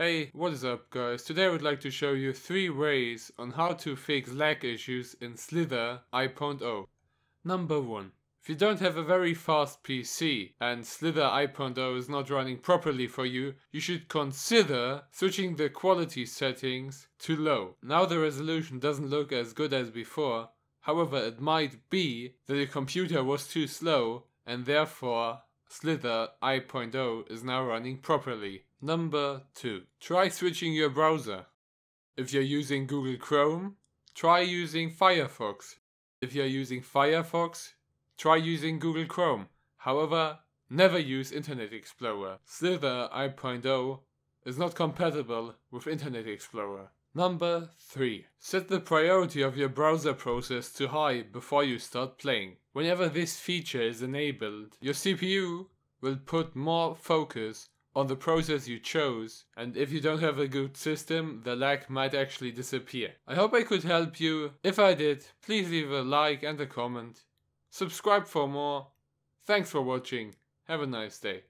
Hey, what is up guys? Today I would like to show you 3 ways on how to fix lag issues in Slither i.0. Number 1. If you don't have a very fast PC and Slither.io is not running properly for you, you should consider switching the quality settings to low. Now the resolution doesn't look as good as before, however it might be that your computer was too slow and therefore Slither i.0 is now running properly. Number 2. Try switching your browser. If you're using Google Chrome, try using Firefox. If you're using Firefox, try using Google Chrome. However, never use Internet Explorer. Slither.io is not compatible with Internet Explorer. Number 3. Set the priority of your browser process to high before you start playing. Whenever this feature is enabled, your CPU will put more focus on the process you chose, and if you don't have a good system, the lag might actually disappear. I hope I could help you. If I did, please leave a like and a comment. Subscribe for more. Thanks for watching. Have a nice day.